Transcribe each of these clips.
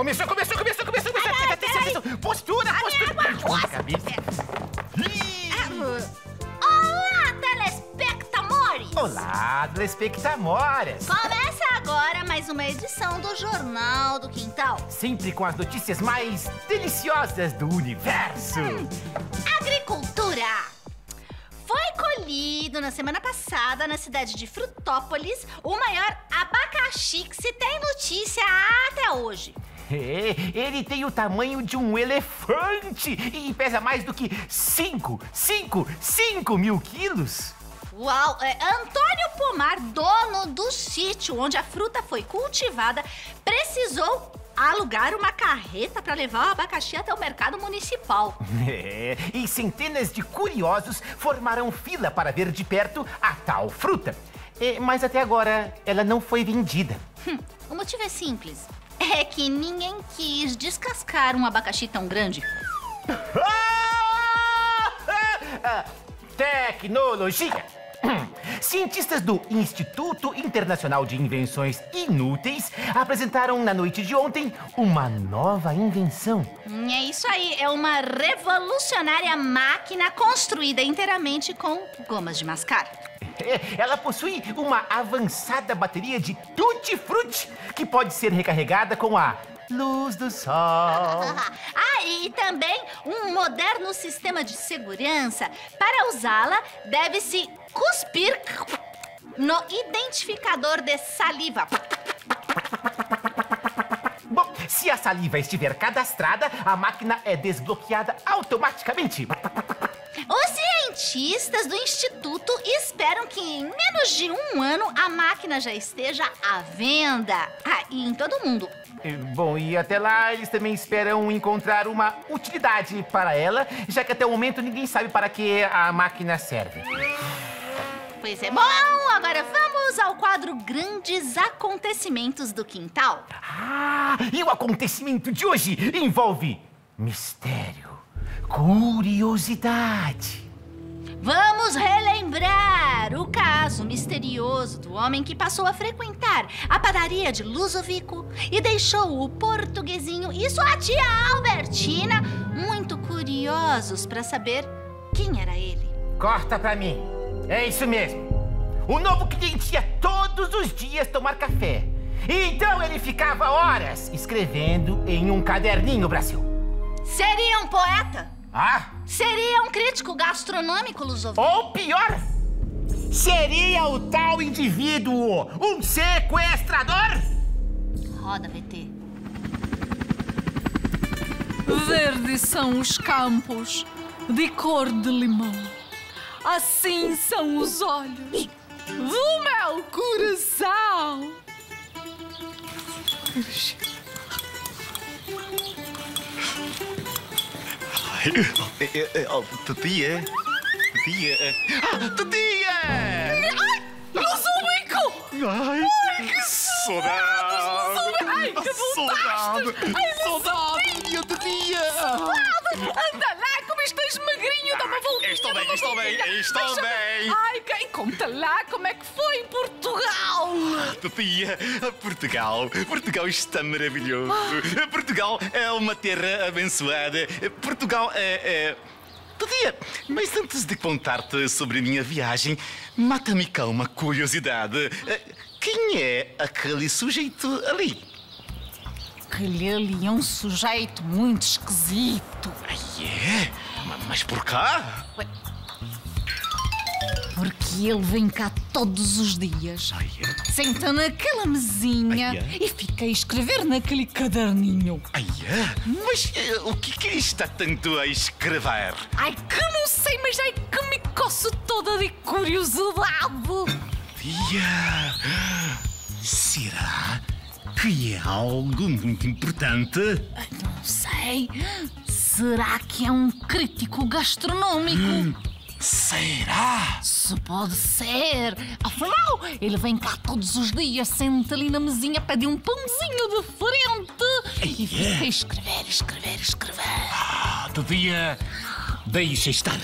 Começou, começou, começou, começou, começou. Atenção, peraí. atenção. Postura, postura. água. A cabeça. Ih. Olá, telespectamores! Olá, telespectamoras. Começa agora mais uma edição do Jornal do Quintal. Sempre com as notícias mais deliciosas do universo. Agricultura. Foi colhido na semana passada na cidade de Frutópolis o maior abacaxi que se tem notícia até hoje. É, ele tem o tamanho de um elefante e pesa mais do que 5, 5, 5 mil quilos. Uau! É, Antônio Pomar, dono do sítio onde a fruta foi cultivada, precisou alugar uma carreta para levar o abacaxi até o mercado municipal. É, e centenas de curiosos formaram fila para ver de perto a tal fruta. É, mas até agora ela não foi vendida. Hum, o motivo é simples. É que ninguém quis descascar um abacaxi tão grande. Ah, Tecnologia! Cientistas do Instituto Internacional de Invenções Inúteis apresentaram na noite de ontem uma nova invenção. É isso aí, é uma revolucionária máquina construída inteiramente com gomas de mascar. Ela possui uma avançada bateria de tutti-frutti que pode ser recarregada com a luz do sol. Ah, e também um moderno sistema de segurança. Para usá-la, deve-se cuspir no identificador de saliva. Bom, se a saliva estiver cadastrada, a máquina é desbloqueada automaticamente. Cientistas do instituto esperam que em menos de um ano a máquina já esteja à venda. Ah, e em todo mundo. Eh, Bom, e até lá eles também esperam encontrar uma utilidade para ela, já que até o momento ninguém sabe para que a máquina serve. Pois é. Bom, agora vamos ao quadro Grandes Acontecimentos do Quintal. Ah, e o acontecimento de hoje envolve mistério, curiosidade. Vamos relembrar o caso misterioso do homem que passou a frequentar a padaria de Lusovico e deixou o portuguesinho e sua tia Albertina muito curiosos para saber quem era ele. Corta pra mim. É isso mesmo. O novo cliente ia todos os dias tomar café. E então ele ficava horas escrevendo em um caderninho, Brasil. Seria um poeta? Ah, Seria um crítico gastronômico, Lusovico? ou pior, seria o tal indivíduo um sequestrador? Roda, VT. Verdes são os campos, de cor de limão. Assim são os olhos do meu coração. Titia? Titia? Ah, titia! Lusovico! Ai, que saudade! Ai, que Anda lá, como estás magrinho, dá uma voltinha. Estou bem, estou bem, estou bem. Ai, quem conta lá como é que foi em Portugal? Titia, Portugal, Portugal está maravilhoso. Portugal é uma terra abençoada. Portugal é. é... Titia, mas antes de contar-te sobre a minha viagem, mata-me cá uma curiosidade. Quem é aquele sujeito ali? Aquele ali é um sujeito muito esquisito. Ai, é? Ma- Mas por cá? Porque ele vem cá todos os dias. Ai, é? Senta naquela mesinha Ai, é? e fica a escrever naquele caderninho. Ai, é? Mas eh, o que que está tanto a escrever? Ai, que não sei, mas ai que me coço toda de curiosidade. Tia, será que é algo muito importante? Ai, Não sei. Será que é um crítico gastronômico? Será? Se pode ser. Afinal, ele vem cá todos os dias, senta ali na mesinha, pede um pãozinho diferente e fica a escrever, escrever, escrever. Ah, tia, deixa estar.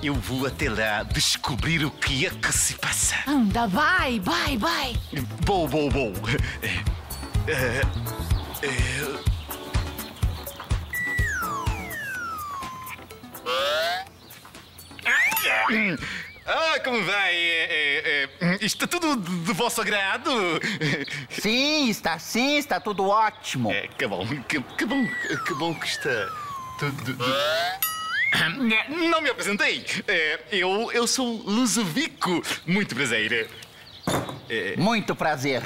Eu vou até lá descobrir o que é que se passa. Anda, vai, vai, vai. Bom, bom, bom. Eh, eh, Ah, como vai? É, é, é, está tudo do vosso agrado? Sim, está sim, está tudo ótimo. É, que bom, que, que bom, que bom que está tudo. Não me apresentei. É, eu, eu sou Luzovico. Muito prazer. Muito prazer.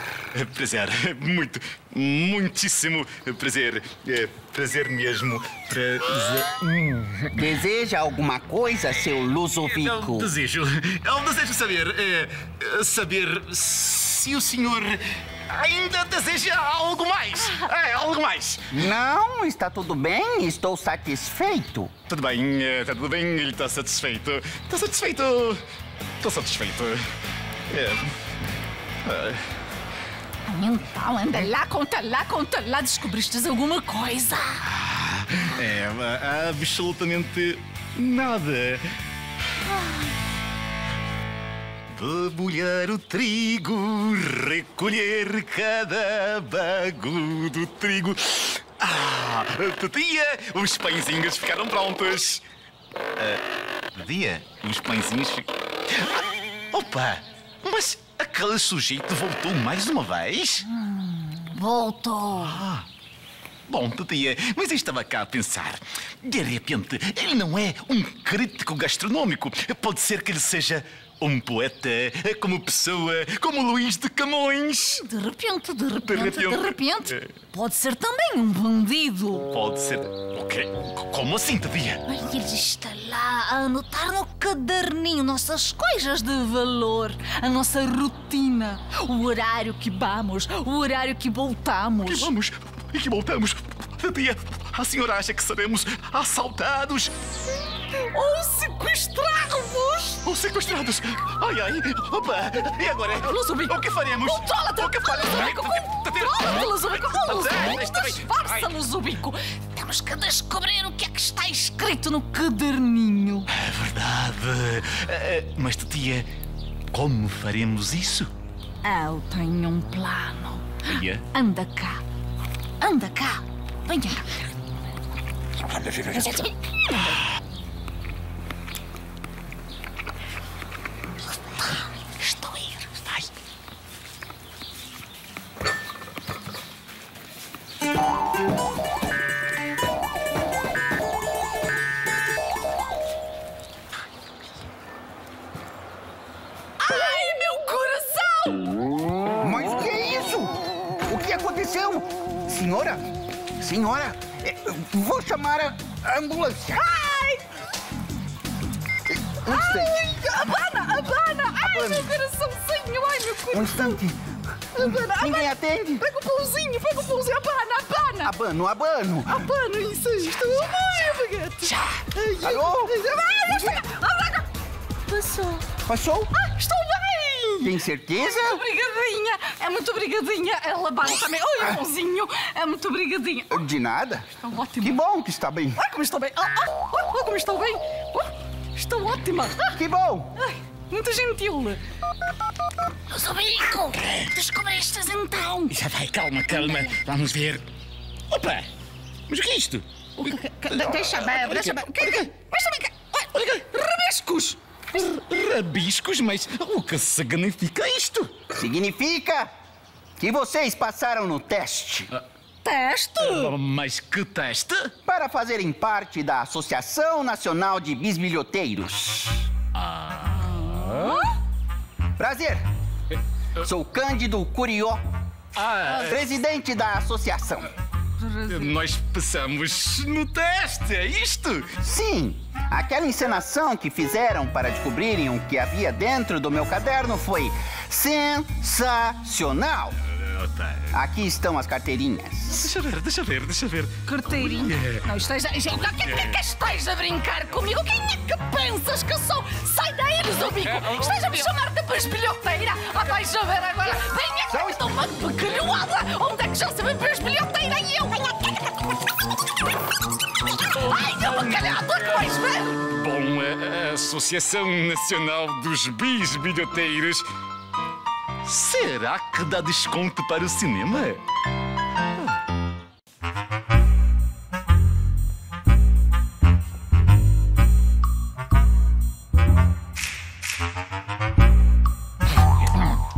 Prazer, muito, muitíssimo prazer. É, prazer mesmo. Prazer. Deseja alguma coisa, seu Eu Lusovico? desejo. Eu desejo saber. é, é, saber se o senhor ainda deseja algo mais. É, algo mais. Não, está tudo bem, estou satisfeito. Tudo bem, é, tá tudo bem, ele está satisfeito. Está satisfeito. Estou satisfeito. É. Então, anda lá, conta lá, conta lá. Descobriste alguma coisa? É, absolutamente nada. Debulhar o trigo, recolher cada bago do trigo. Ah, Tatia, os pãezinhos ficaram prontos. Ah, Tatia, os pãezinhos ficaram... Opa, mas aquele sujeito voltou mais uma vez? Voltou. Bom, Tatia, mas eu estava cá a pensar. De repente, ele não é um crítico gastronômico. Pode ser que ele seja um poeta, como pessoa, como Luís de Camões. De repente, de repente, de repente. repente, pode ser também um bandido. Pode ser. O quê? Como assim, Tatia? Ai, ele está lá a anotar no caderninho nossas coisas de valor, a nossa rotina, o horário que vamos, o horário que Que voltamos. vamos e que voltamos. Tatia, a senhora acha que seremos assaltados Ou sequestrados! ou sequestrados? Ai, ai, opa! E agora? Luzovico, O que faremos? Controla-te! O que faremos? Controla-te, está bem. disfarça, Ai. Luzovico! Temos que descobrir o que é que está escrito no caderninho. É verdade. Eh, Mas, Tatia, como faremos isso? Eu tenho um plano. Tatia? Anda cá. Anda cá. Venha cá. Estou a ir. Vai. Ai, meu coração! Mas o que é isso? O que aconteceu? Senhora? Senhora? Vou chamar a ambulância. Ai! Um instante. Abana, abana! Ai, Abana. meu coraçãozinho! Ai, meu Um coração! instante. Abana, Ninguém abana! atende? Pega o pãozinho, pega o Abano, abano. Abana, isso aí! Estou a morrer, baguete! Ai, Alô? Passou! Passou? Ah, estou bem! Tem certeza? Obrigadinha! É muito obrigadinha! Ela abana também! Oi, pãozinho! É muito obrigadinha! De nada. Está ótimo! Que bom que está bem. Ai, como estou bem! Ah, ah, ah, ah, como estou bem! Ah, estou ótima! Ah, Que bom. ai, muito gentil! Luzovico! Descobristes então! Já vai, calma, calma. Vamos ver. Opa! Mas o que é isto? O que- De- Deixa ver, deixa. Que- que- Mas também que. Olha, Rebescos! Rabiscos, mas o que significa isto? Significa que vocês passaram no teste Teste! Mas que teste? para fazerem parte da Associação Nacional de Bisbilhoteiros. Prazer. Sou Cândido Curió, Ah, presidente da associação. Nós passamos no teste, é isto? Sim, aquela encenação que fizeram para descobrirem o que havia dentro do meu caderno foi sensacional. Aqui estão as carteirinhas. Deixa ver, deixa ver, deixa ver. Carteirinha. Não esteja. já- Quem é que estás a brincar comigo? Quem é que pensas que sou? Sai daí, Luzovico! Estás a me chamar de besbilhoteira? Ah, vais a ver agora! Venha cá, estou uma pequenhoada! Já sabem para espelhoteira e eu! Ai, deu uma calhada que vais ver! Bom, a Associação Nacional dos Bisbilhoteiros... Será que dá desconto para o cinema?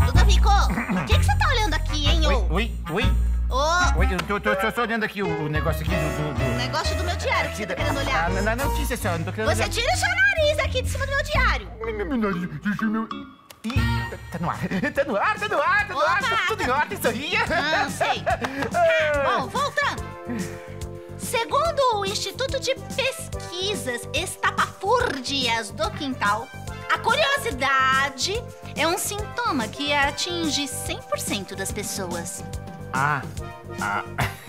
Tudo ficou? O que, é que você tá Oi, eu tô, tô, tô só olhando aqui o, o negócio aqui do... do, do... O negócio do meu diário que você tá querendo Ah, olhar. na, na notícia, só, não tô querendo Você olhar. tira o seu nariz aqui de cima do meu diário. Ih, tá no ar, tá no ar, tá no ar, tá no ar, Opa! tá tudo em ordem, sorria. Ah, sei. Ah, bom, voltando. Segundo o Instituto de Pesquisas Estapafúrdias do Quintal, a curiosidade é um sintoma que atinge 100% das pessoas. Ah, ah.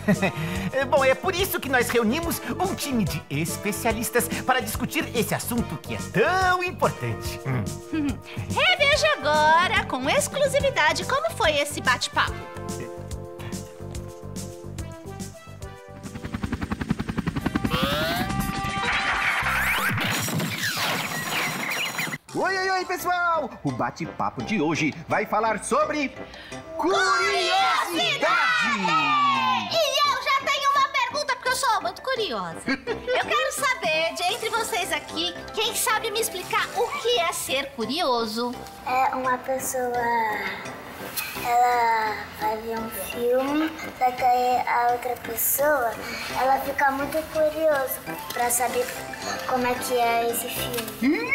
Bom, é por isso que nós reunimos um time de especialistas para discutir esse assunto que é tão importante. Hum. Reveja agora, com exclusividade, como foi esse bate-papo. Oi, oi, oi, pessoal! O bate-papo de hoje vai falar sobre curiosidade! E eu já tenho uma pergunta, porque eu sou muito curiosa. Eu quero saber, de entre vocês aqui, quem sabe me explicar o que é ser curioso? É uma pessoa. Ela vai ver um filme, só que aí a outra pessoa ela fica muito curiosa pra saber como é que é esse filme.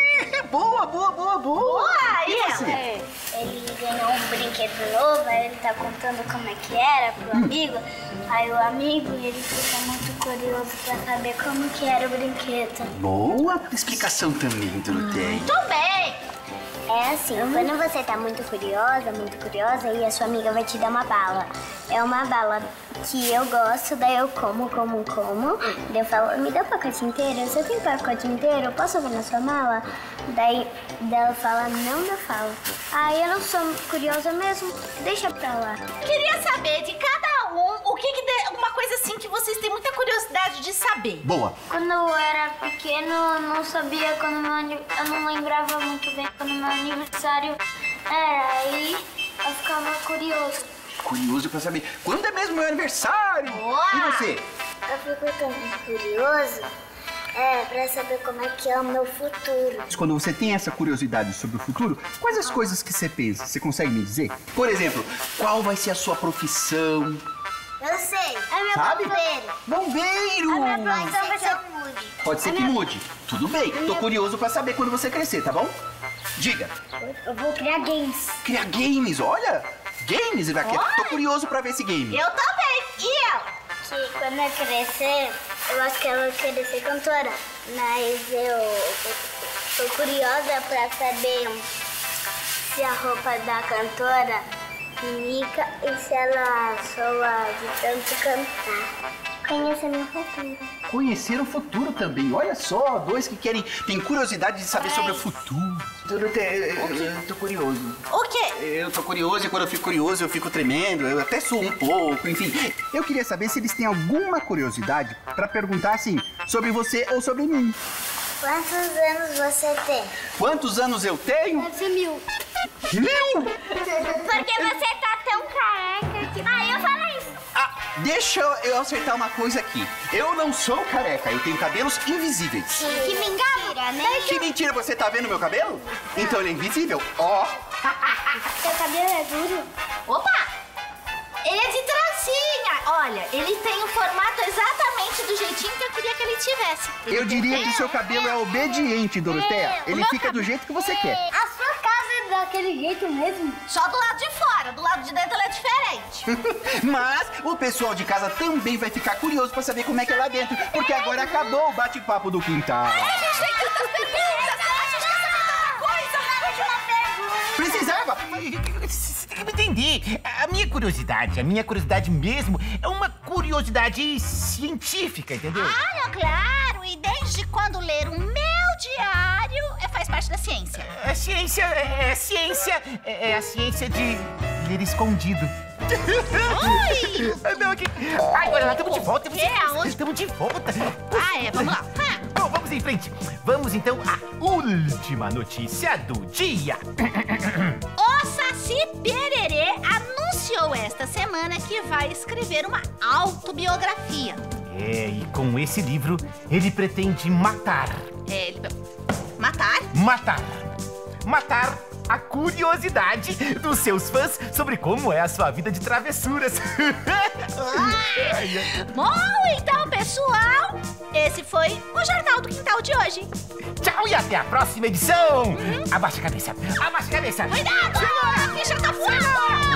Boa, boa, boa, boa! Aí, E você? Ele ganhou um brinquedo novo, aí ele tá contando como é que era pro amigo. Aí o amigo ele fica muito curioso pra saber como que era o brinquedo. Boa explicação também, Doroteia. Muito bem. É assim, quando você tá muito curiosa, muito curiosa, e a sua amiga vai te dar uma bala. É uma bala que eu gosto, daí eu como, como, como. Daí eu falo, me dá o pacote inteiro? Você tem pacote inteiro? Eu posso ver na sua mala? Daí, daí ela fala, não, não falo. Aí eu não sou curiosa mesmo, deixa pra lá. Queria saber de cada um que, que de- uma coisa assim que vocês têm muita curiosidade de saber. Boa! Quando eu era pequeno, eu não sabia quando meu eu não lembrava muito bem quando meu aniversário era. Aí eu ficava curioso. Curioso pra saber quando é mesmo meu aniversário! Boa! E você? Eu fico tão curioso é, pra saber como é que é o meu futuro. Quando você tem essa curiosidade sobre o futuro, quais as coisas que você pensa? Você consegue me dizer? Por exemplo, qual vai ser a sua profissão? Eu sei. É meu Sabe? bombeiro. Bombeiro! A minha profissão vai ser o mude. Pode ser que mude. Tudo bem. Tô curioso pra saber quando você crescer, tá bom? Diga. Eu vou criar games. Criar games, olha! Games, vai criar. Tô curioso pra ver esse game. Eu também. E eu? Que quando eu crescer, eu acho que eu vou querer ser cantora. Mas eu tô curiosa pra saber se a roupa da cantora fica e se ela soa de tanto cantar. Conheça meu futuro. Conhecer o futuro também. Olha só, dois que querem, têm curiosidade de saber sobre o futuro. Eu, tô curioso. O quê? Eu tô curioso e quando eu fico curioso eu fico tremendo, eu até suo um pouco, enfim. Eu queria saber se eles têm alguma curiosidade pra perguntar assim sobre você ou sobre mim. Quantos anos você tem? Quantos anos eu tenho? Ser mil. Mil! Porque você tá tão careca que... Ah, eu falo isso. Ah, deixa eu acertar uma coisa aqui. Eu não sou careca, eu tenho cabelos invisíveis. Que mentira, né? Que mentira, você tá vendo meu cabelo? Então ele é invisível? Ó, Seu cabelo é duro? Opa! Ele é de trancinha. Olha, ele tem o formato exatamente do jeitinho que eu queria que ele tivesse. eu diria que seu cabelo é obediente, Doroteia. Ele meu fica do jeito que você quer. Daquele jeito mesmo? Só do lado de fora, do lado de dentro ele é diferente. Mas o pessoal de casa também vai ficar curioso pra saber como é que é lá dentro, porque agora acabou o bate-papo do quintal. A gente tem tantas perguntas, a gente quer saber tanta coisa. Uma pergunta. Precisava? Você tem que me entender. A minha curiosidade, a minha curiosidade mesmo, é uma curiosidade científica, entendeu? Ah, não, claro. E desde quando ler o meu diário parte da ciência. A ciência é, é ciência, é, é a ciência de ler escondido. Oi! Não, aqui. Ai, agora nós estamos de volta. Quê? Aonde? Estamos de volta. Ah, é, vamos lá. Bom, vamos em frente. Vamos então à última notícia do dia. O Saci Pererê anunciou esta semana que vai escrever uma autobiografia. É, e com esse livro ele pretende matar. É, ele... Matar? Matar. matar a curiosidade dos seus fãs sobre como é a sua vida de travessuras. Bom, então, pessoal, esse foi o Jornal do Quintal de hoje. Tchau e até a próxima edição. Abaixa a cabeça, abaixa a cabeça. Cuidado! A ficha tá voando!